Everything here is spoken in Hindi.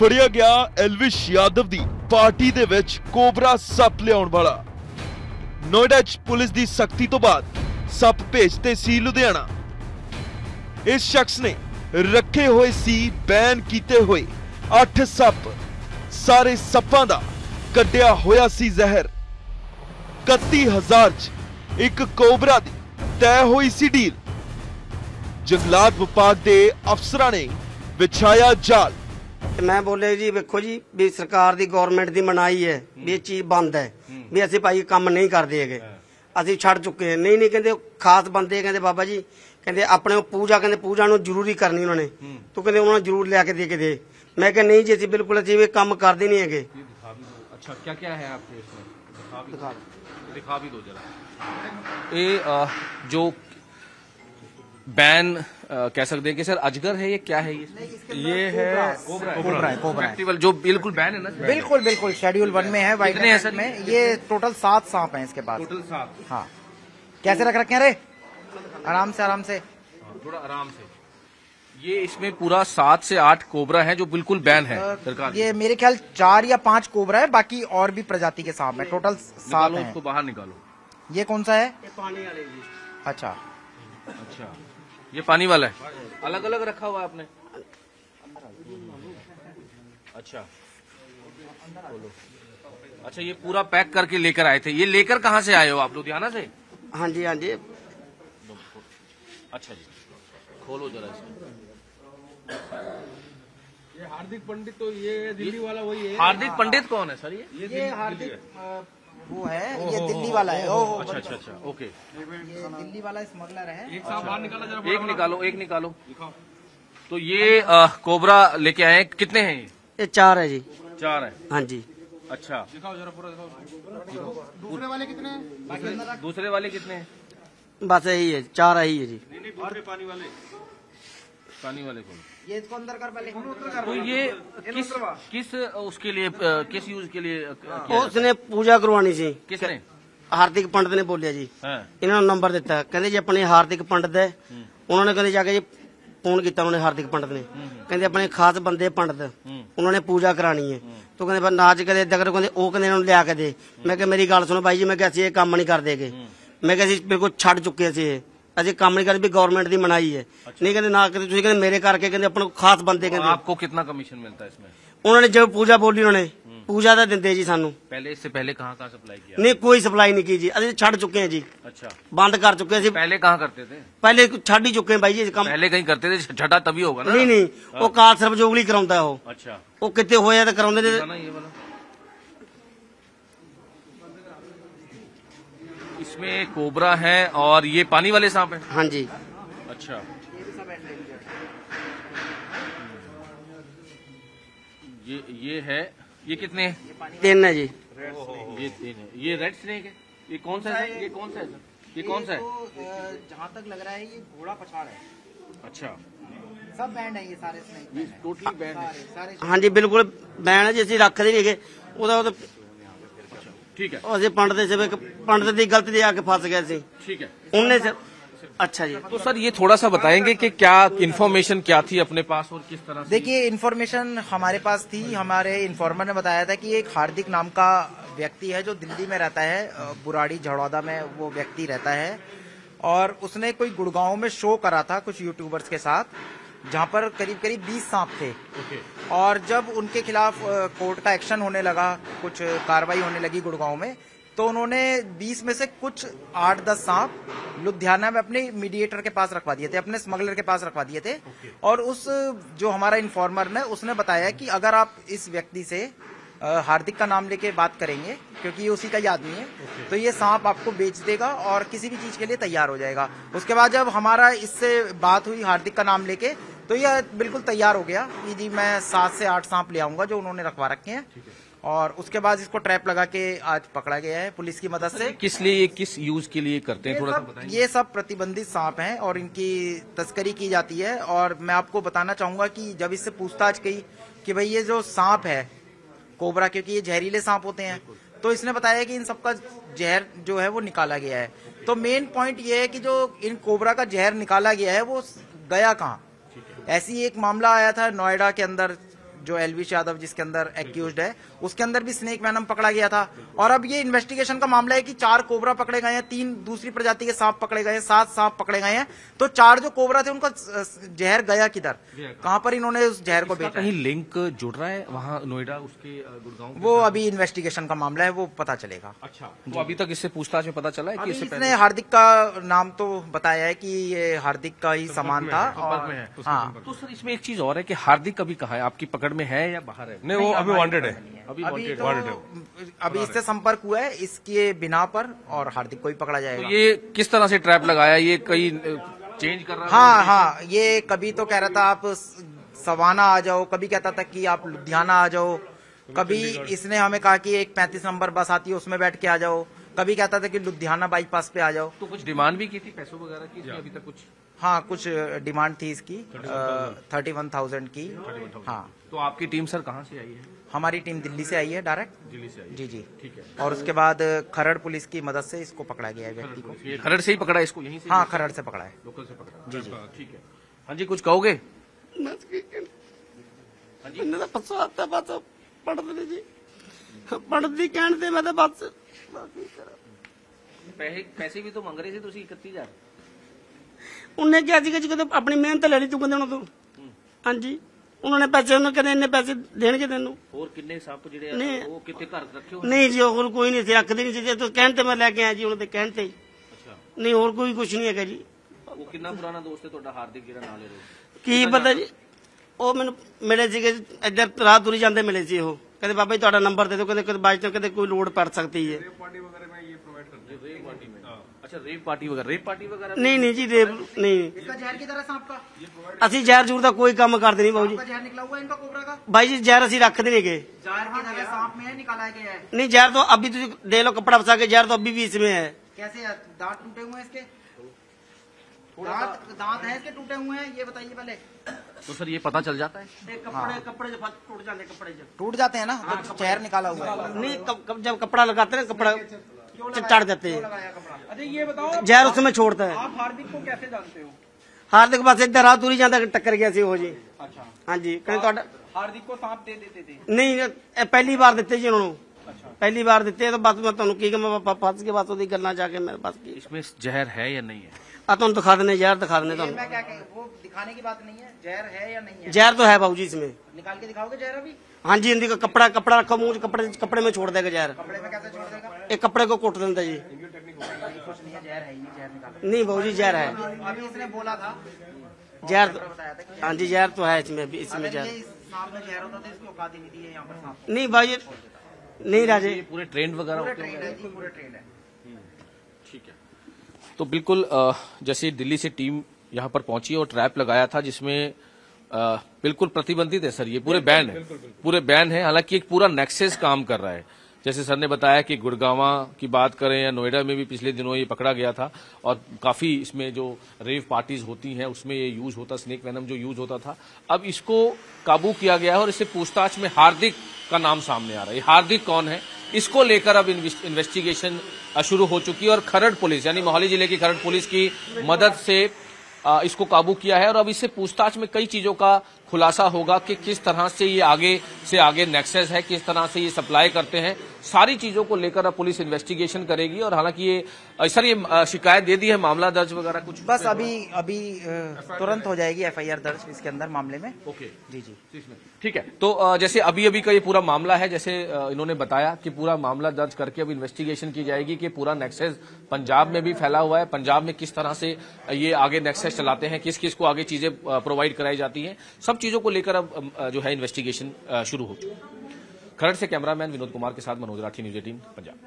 ਫੜਿਆ ਗਿਆ ਐਲਵਿਸ਼ ਯਾਦਵ ਦੀ ਪਾਰਟੀ ਦੇ ਵਿੱਚ ਕੋਬਰਾ ਸੱਪ ਲਿਆਉਣ ਵਾਲਾ। ਨੋਇਡਾ 'ਚ ਪੁਲਿਸ ਦੀ ਸਖਤੀ ਤੋਂ ਬਾਅਦ ਸੱਪ ਭੇਜਤੇ ਸੀ ਲੁਧਿਆਣਾ। ਇਸ ਸ਼ਖਸ ਨੇ ਰੱਖੇ ਹੋਏ ਸੀ, ਬੈਨ ਕੀਤੇ ਹੋਏ 8 ਸੱਪ, ਸਾਰੇ ਸੱਪਾਂ ਦਾ ਕੱਢਿਆ ਹੋਇਆ ਸੀ ਜ਼ਹਿਰ। 31000 ਚ ਇੱਕ ਕੋਬਰਾ ਦੀ ਤੈਅ ਹੋਈ ਸੀ ਡੀਲ। ਜੰਗਲਾਤ ਵਿਭਾਗ ਦੇ ਅਫਸਰਾਂ ਨੇ ਵਿਛਾਇਆ ਜਾਲ। ਤੇ ਮੈਂ ਬੋਲਿਆ ਜੀ ਵੇਖੋ ਜੀ ਵੀ ਸਰਕਾਰ ਦੀ ਗਵਰਨਮੈਂਟ ਦੀ ਮਨਾਈ ਹੈ ਵੀ ਇਹ ਚੀਜ਼ ਬੰਦ ਹੈ ਵੀ ਅਸੀਂ ਭਾਈ ਕੰਮ ਨਹੀਂ ਕਰਦੇ ਹੈਗੇ। ਅਸੀਂ ਛੱਡ ਚੁੱਕੇ ਨਹੀਂ ਨਹੀਂ ਕਹਿੰਦੇ ਖਾਸ ਬੰਦੇ ਕਹਿੰਦੇ ਬਾਬਾ ਜੀ ਕਹਿੰਦੇ ਆਪਣੇ ਪੂਜਾ ਕਹਿੰਦੇ ਪੂਜਾ ਨੂੰ ਜ਼ਰੂਰੀ ਕਰਨੀ ਉਹਨਾਂ ਨੇ। ਤੂੰ ਕਹਿੰਦੇ ਉਹਨਾਂ ਜ਼ਰੂਰ ਲਿਆ ਕੇ ਦੇ ਕੇ ਦੇ। ਮੈਂ ਕਿਹਾ ਨਹੀਂ ਜੀ ਅਸੀਂ ਬਿਲਕੁਲ ਅਸੀਂ ਕੰਮ ਕਰਦੇ ਨਹੀਂ ਹੈਗੇ। ਅੱਛਾ ਕੀ ਕੀ ਹੈ ਆਪਕੇ ਇਸ ਦਿਖਾ ਦਿਖਾ ਵੀ ਦੋ ਜਰਾ। ਇਹ ਜੋ ਬੈਨ कह सकते हैं कि सर अजगर है ये क्या है ये? ये है कोबरा कोबरा जो बिल्कुल बैन है ना बिल्कुल बिल्कुल शेड्यूल वन में है वाइट में। ये टोटल सात सांप है इसके पास। टोटल सात। हाँ। कैसे रख रखे अरे आराम से आराम से। हाँ, थोड़ा आराम से। ये इसमें पूरा सात से आठ कोबरा है जो बिल्कुल बैन है सरकार ये मेरे ख्याल चार या पाँच कोबरा है बाकी और भी प्रजाति के सांप है। टोटल सात उसको बाहर निकालो। ये कौन सा है? ये पानी अच्छा। अच्छा। ये पानी वाला है। अलग अलग रखा हुआ आपने। अच्छा। बोलो अच्छा ये पूरा पैक करके लेकर आए थे। ये लेकर कहाँ से आए हो आप? लुधियाना से? हाँ जी हाँ जी। अच्छा जी। खोलो जरा इसको। ये हार्दिक पंडित तो ये दिल्ली वाला वही है। हार्दिक पंडित कौन है सर ये? ये, ये हार्दिक वो है ये दिल्ली वाला है। अच्छा अच्छा अच्छा ओके। दिल्ली वाला स्मगलर है। एक साहब निकाला जरा एक निकालो एक निकालो। तो ये कोबरा लेके आए कितने हैं ये? चार है जी। चार है? हाँ जी। अच्छा। दिखाओ जरा पूरा दिखाओ। दूसरे वाले कितने हैं? दूसरे वाले कितने हैं? बस यही है चार है ही है जी। नहीं नहीं पानी वाले। को ये इसको अंदर कर पहले तो ये किस किस उसके लिए अ, किस यूज के लिए अ, किया ਉਸਨੇ ਪੂਜਾ ਕਰਵਾਉਣੀ ਸੀ किसने ਹਾਰਦਿਕ ਪੰਡਤ ਨੇ ਬੋਲਿਆ ਜੀ हाँ ਇਹਨਾਂ ਨੂੰ ਨੰਬਰ ਦਿੱਤਾ ਕਹਿੰਦੇ ਜੀ ਆਪਣੇ ਹਾਰਦਿਕ ਪੰਡਤ ਹੈ ਉਹਨਾਂ ਨੇ ਕਹਿੰਦੇ ਜਾ ਕੇ ਜੀ ਫੋਨ ਕੀਤਾ ਉਹਨੇ ਹਾਰਦਿਕ ਪੰਡਤ ਨੇ ਕਹਿੰਦੇ ਆਪਣੇ ਖਾਸ ਬੰਦੇ ਪੰਡਤ ਉਹਨਾਂ ਨੇ ਪੂਜਾ ਕਰਾਣੀ ਹੈ ਤੋ ਕਹਿੰਦੇ ਬਸ ਨਾਚ ਕਰੇ ਦਗਰ ਕਹਿੰਦੇ ਉਹ ਕਹਿੰਦੇ ਇਹਨਾਂ ਨੂੰ ਲਿਆ ਕੇ ਦੇ ਮੈਂ ਕਿਹਾ ਮੇਰੀ ਗੱਲ ਸੁਣੋ ਬਾਈ ਜੀ ਮੈਂ ਕਿਹਾ ਅਸੀਂ ਇਹ ਕੰਮ ਨਹੀਂ ਕਰਦੇਗੇ ਮੈਂ ਕਿਹਾ ਅਸੀਂ ਬਿਲਕੁਲ ਛੱਡ ਚੁੱਕੇ ਸੀ ਇਹ ਅਸੀਂ ਕੰਮ ਨਹੀਂ ਕਰਦੇ ਵੀ ਗਵਰਨਮੈਂਟ ਦੀ ਮਨਾਈ ਹੈ ਨਹੀਂ ਕਹਿੰਦੇ ਨਾ ਕਰੇ ਤੁਸੀਂ ਕਹਿੰਦੇ ਮੇਰੇ ਕਰਕੇ ਕਹਿੰਦੇ ਆਪਣੇ ਕੋਲ ਖਾਸ ਬੰਦੇ ਕਹਿੰਦੇ आपको कितना कमीशन मिलता है इसमें ਉਹਨਾਂ ਨੇ ਜਦੋਂ ਪੂਜਾ ਬੋਲੀ ਉਹਨਾਂ ਨੇ ਪੂਜਾ ਦਾ ਦਿੰਦੇ ਜੀ ਸਾਨੂੰ पहले इससे पहले कहाँ कहाँ सप्लाई किया ਨਹੀਂ ਕੋਈ ਸਪਲਾਈ ਨਹੀਂ ਕੀ ਜੀ ਅਸੀਂ ਛੱਡ ਚੁੱਕੇ ਹਾਂ ਜੀ अच्छा ਬੰਦ ਕਰ ਚੁੱਕੇ ਸੀ पहले कहाँ करते थे ਪਹਿਲੇ ਛੱਡ ਹੀ ਚੁੱਕੇ ਹਾਂ ਬਾਈ ਜੀ ਇਹ ਕੰਮ पहले कहीं करते थे छठा तभी होगा ना ਨਹੀਂ ਨਹੀਂ ਉਹ ਕਾਲ ਸਰਬਜੋਗਲੀ ਕਰਾਉਂਦਾ ਉਹ अच्छा ਉਹ ਕਿਤੇ ਹੋਇਆ ਤਾਂ ਕਰਾਉਂਦੇ ਨੇ ना ये वाला इसमें कोबरा है और ये पानी वाले सांप है? हाँ जी। अच्छा। ये ये है? ये कितने है? तीन है जी। ये तीन है। ये रेड स्नेक है? ये कौन सा है? ये कौन सा है? ये कौन सा है? जहाँ तक लग रहा है ये घोड़ा पछाड़ है। अच्छा। सब बैंड है ये सारे स्नेक टोटली बैंड है। हाँ जी बिल्कुल बैंड है जिसकी रखते नहीं है ਨਹੀਂ ਹੈਗੇ ਉਹਦਾ ਉਹ ਤਾਂ ठीक है ਉਹ ਅਸੀਂ ਪੰਡਤ ਦੇ ਸੇਵੇ ਪੰਡਤ ਦੀ ਗਲਤੀ ਦੇ ਆ ਕੇ ਫਸ ਗਏ ਸੀ ठीक है ਉਹਨੇ ਸ- ਅੱਛਾ ਜੀ तो सर ये थोड़ा सा बताएंगे कि क्या इन्फॉर्मेशन क्या थी अपने पास और किस तरह से देखिए इन्फॉर्मेशन हमारे पास थी हमारे इन्फॉर्मर ने बताया था कि एक हार्दिक नाम का व्यक्ति है जो दिल्ली में रहता है अ, बुराड़ी झड़ौदा में वो व्यक्ति रहता है और उसने कोई गुड़गांव में शो करा था कुछ यूट्यूबर्स के साथ जहाँ पर करीब करीब 20 सांप थे। और जब उनके खिलाफ कोर्ट का एक्शन होने लगा कुछ कार्रवाई होने लगी गुड़गांव में तो उन्होंने 20 में से कुछ 8-10 सांप लुधियाना में अपने मीडिएटर के पास रखवा दिए थे अपने स्मगलर के पास रखवा दिए थे। okay. और उस जो हमारा इन्फॉर्मर ने उसने बताया कि अगर आप इस व्यक्ति से हार्दिक का नाम लेके बात करेंगे क्योंकि ये उसी का ही आदमी है। तो ये सांप आपको बेच देगा और किसी भी चीज़ के लिए तैयार हो जाएगा। उसके बाद जब हमारा इससे बात हुई हार्दिक का नाम लेके तो ये बिल्कुल तैयार हो गया। कि जी मैं सात से आठ सांप ले आऊँगा जो उन्होंने रखवा रखे हैं। और उसके बाद इसको ट्रैप लगा के आज पकड़ा गया है पुलिस की मदद से। किस लिए किस यूज़ के लिए करते हैं? थोड़ा सा ये सब प्रतिबंधित सांप हैं और इनकी तस्करी की जाती है। और मैं आपको बताना चाहूँगा कि जब इससे पूछताछ की कि भाई ये जो सांप है कोबरा क्योंकि ये जहरीले सांप होते हैं। तो इसने बताया कि इन सबका जहर जो है वो निकाला गया है। तो मेन पॉइंट ये है कि जो इन कोबरा का जहर निकाला गया है वो गया कहाँ? ऐसी एक मामला आया था नोएडा के अंदर। जो एलविश यादव जिसके अंदर एक्यूज है उसके अंदर भी स्नेक वैनम पकड़ा गया था। और अब ये इन्वेस्टिगेशन का मामला है कि चार कोबरा पकड़े गए हैं तीन दूसरी प्रजाति के सांप पकड़े गए हैं सात सांप पकड़े गए हैं। तो चार जो कोबरा थे उनका जहर गया किधर? कहाँ? पर इन्होंने उस जहर को बेचा? कहीं लिंक जुड़ रहा है? वहाँ नोएडा उसके गुड़गांव वो अभी इन्वेस्टिगेशन का मामला है वो पता चलेगा। अच्छा तो अभी तक इससे पूछताछ में पता चला है कि इसने हार्दिक का नाम तो बताया है कि ये हार्दिक का ही सामान था और हाँ तो सर इसमें एक चीज़ और है कि हार्दिक अभी कहा है? आपकी पकड़ में है या बाहर है? नहीं वो अभी वांटेड है। अभी अभी wanted तो है। अभी इससे संपर्क हुआ है इसके बिना पर और हार्दिक को भी पकड़ा तो जाएगा ये किस तरह से ट्रैप लगाया? ये कहीं चेंज कर रहा हाँ? हाँ ये कभी तो कह रहा था आप सवाना आ जाओ कभी कहता था कि आप लुधियाना आ जाओ कभी इसने हमें कहा कि एक पैंतीस नंबर बस आती है उसमें बैठ के आ जाओ कभी कहता था कि लुधियाना बाईपास पे आ जाओ। तो कुछ डिमांड भी की थी पैसों वगैरह की अभी तक कुछ? हाँ कुछ डिमांड थी इसकी थर्टी वन थाउजेंड की हाँ तो आपकी टीम सर कहाँ से आई है हमारी टीम दिल्ली से आई है डायरेक्ट दिल्ली से आई जी जी ठीक है और उसके बाद खरड़ पुलिस की मदद से इसको पकड़ा गया है व्यक्ति को ये खरड़ से ही पकड़ा इसको यहीं से हाँ खरड़ से पकड़ा है लोकल से पकड़ा जी जी ठीक है हाँ जी कुछ कहोगे ਇਹਨਾਂ ਦਾ ਪੱਸਾ ਆਤਾ ਬਸ ਪੜਦੇ ਨੇ ਜੀ ਪੜਦੀ ਕਹਿਣ ਤੇ ਮੈਂ ਤਾਂ ਬਸ ਪੈਸੇ ਪੈਸੇ ਵੀ ਤਾਂ ਮੰਗ ਰਹੇ ਸੀ ਤੁਸੀਂ 31000 ਉਹਨੇ ਕਿਹਾ ਸੀਗਾ ਜੀ ਕਦੇ ਆਪਣੀ ਮਿਹਨਤ ਲੈ ਲਈ ਤੂੰ ਕਹਿੰਦੇ ਉਹਨਾਂ ਤੋਂ। ਹਾਂਜੀ। ਉਹਨਾਂ ਨੇ ਪੈਸੇ ਉਹਨਾਂ ਕਹਿੰਦੇ ਇੰਨੇ ਪੈਸੇ ਦੇਣਗੇ ਤੈਨੂੰ। ਹੋਰ ਕਿੰਨੇ ਸੱਪ ਜਿਹੜੇ ਆ ਉਹ ਕਿੱਥੇ ਘਰ ਰੱਖੇ ਨਹੀਂ ਜੀ ਹੋਰ ਕੋਈ ਨਹੀਂ ਸੀ ਰੱਖਦੇ ਨਹੀਂ ਸੀ। ਤੂੰ ਕਹਿਣ ਮੈਂ ਲੈ ਕੇ ਆਇਆ ਜੀ ਉਹਨਾਂ ਦੇ ਕਹਿਣ ਤੇ। ਅੱਛਾ। ਨਹੀਂ ਹੋਰ ਕੋਈ ਕੁਝ ਨਹੀਂ ਹੈਗਾ ਜੀ। ਉਹ ਕਿੰਨਾ ਪੁਰਾਣਾ ਦੋਸਤ ਹੈ ਤੁਹਾਡਾ ਹਾਰਦਿਕ ਜਿਹੜਾ ਨਾਲ ਹੈ ਕੀ ਪਤਾ ਜੀ? ਉਹ ਮੈਨੂੰ ਮਿਲੇ ਸੀਗੇ ਇੱਧਰ ਰਾਤ ਤੁਰੀ ਜਾਂਦੇ ਮਿਲੇ ਸੀ ਉਹ। ਕਹਿੰਦੇ ਬਾਬਾ ਜੀ ਤੁਹਾਡਾ ਨੰਬਰ ਦੇ ਦਿਓ। ਕਹਿੰਦੇ ਬਾਈ ਚਾਂ ਕਹਿੰਦੇ ਕੋਈ ਲੋਡ ਪੜ ਸਕਦੀ ਹੈ। ਪਾਰਟੀ ਵਗੈਰਾ ਮੈਂ ਇਹ ਪ੍ਰੋਵਾਈਡ ਕਰਦੇ। ਹਾਂ ਪਾਰਟੀ पार्टी में अच्छा रेप पार्टी वगैरह रेप पार्टी वगैरह ਨਹੀਂ ਨਹੀਂ ਜੀ ਦੇਵ ਨਹੀਂ इसका जहर किधर है सांप का ਅਸੀਂ ਜ਼ਹਿਰ ਜੂਰ ਦਾ ਕੋਈ ਕੰਮ ਕਰਦੇ ਨਹੀਂ ਬਾਬੂ ਜੀ जहर निकला हुआ है इनका कोबरा का ਬਾਈ ਜੀ ਜ਼ਹਿਰ ਅਸੀਂ ਰੱਖਦੇ ਨਹੀਂ ਗਏ जहर किधर है सांप में है निकाला गया है नहीं जहर तो अभी तुझे दे लो कपड़ा फंसा के जहर तो अभी भी इसमें है कैसे है? दांत टूटे हुए हैं इसके दांत दांत है इसके टूटे हुए हैं ये बताइए पहले तो सर ये पता चल जाता है कपड़े कपड़े जो फंस- टूट जाते कपड़े जो टूट जाते हैं ना तो जहर निकाला हुआ है नहीं कब, कब जब कपड़ा लगाते हैं ना कपड़ा चढ़ जाते हैं अच्छा ये बताओ जहर उसमें छोड़ता है आप हार्दिक को कैसे जानते हो हार्दिक बस इधर रात तुरी जाता टक्कर गया सी हो जी अच्छा हाँ जी कहीं ਤੁਹਾਡਾ हार्दिक को सांप दे देते थे ਨਹੀਂ ਇਹ ਪਹਿਲੀ ਵਾਰ ਦਿੱਤੇ ਜੀ ਉਹਨਾਂ ਨੂੰ ਪਹਿਲੀ ਵਾਰ ਦਿੱਤੇ ਤਾਂ ਬਸ ਮੈਂ ਤੁਹਾਨੂੰ ਕੀ ਕਿ ਮੈਂ ਪ- ਫਸ ਕੇ ਬਸ ਉਹਦੀ ਗੱਲਾਂ ਜਾ ਕੇ ਮੇਰੇ ਪਾਸ ਕੀ इसमें जहर है या नहीं है ਆ ਤੁਹਾਨੂੰ ਦਿਖਾ ਦਿੰਦੇ ਜ਼ਹਿਰ ਦਿਖਾ ਦਿੰਦੇ ये ਤੁਹਾਨੂੰ मैं क्या कह वो दिखाने की बात नहीं है जहर है या नहीं है जहर तो है बाबू जी इसमें निकाल के दिखाओगे जहर अभी हाँ जी हिंदी का कपड़ा कपड़ा रखो मुंह कपड़े कपड़े में छोड़ देगा जहर कपड़े में कैसे छोड़ देगा एक कपड़े को कुट देता जी। कुछ नहीं है जहर है। ही नहीं जहर निकालो नहीं बाबू जी जहर है अभी इसने बोला था जहर तो- हाँ जी जहर तो है इसमें इसमें जहर। इस सांप में जहर होता तो नहीं थी ये यहाँ पर सांप नहीं भाई नहीं राजे। पूरे ट्रेंड वगैरह होते हैं है जी पूरे ट्रेंड है। ठीक है। तो बिल्कुल जैसे दिल्ली से टीम यहाँ पर पहुँची और ट्रैप लगाया था जिसमें बिल्कुल प्रतिबंधित है सर ये पूरे बैन है। पूरे बैन है हालाँकि एक पूरा नेक्सेस काम कर रहा है। जैसे सर ने बताया कि गुड़गावा की बात करें या नोएडा में भी पिछले दिनों ये पकड़ा गया था और काफ़ी इसमें जो रेव पार्टीज़ होती हैं, उसमें ये यूज़ होता, स्नेक वैनम जो यूज़ होता था। अब इसको काबू किया गया है और इससे पूछताछ में हार्दिक का नाम सामने आ रहा है। हार्दिक कौन है? इसको लेकर अब इन्वेस्टिगेशन शुरू हो चुकी है और खरड़ पुलिस, यानी मोहाली ज़िले की खरड़ पुलिस की मदद से इसको काबू किया है और अब इससे पूछताछ में कई चीज़ों का खुलासा होगा कि किस तरह से ये आगे से आगे नेक्सेस है किस तरह से ये सप्लाई करते हैं सारी चीज़ों को लेकर अब पुलिस इन्वेस्टिगेशन करेगी और हालाँकि ये सर ये शिकायत दे दी है मामला दर्ज वगैरह कुछ बस अभी अभी तुरंत हो जाएगी एफआईआर दर्ज इसके अंदर मामले में। ओके। जी जी। ठीक है। तो जैसे अभी अभी का ये पूरा मामला है जैसे इन्होंने बताया कि पूरा मामला दर्ज करके अब इन्वेस्टिगेशन की जाएगी कि पूरा नेक्सेस पंजाब में भी फैला हुआ है। पंजाब में किस तरह से ये आगे नेक्सेस चलाते हैं किस किस को आगे चीज़ें प्रोवाइड कराई जाती है सब चीज़ों को लेकर अब जो है इन्वेस्टिगेशन शुरू हो चुकी खरड़ से कैमरामैन विनोद कुमार के साथ मनोज राठी न्यूज़ एटीन पंजाब।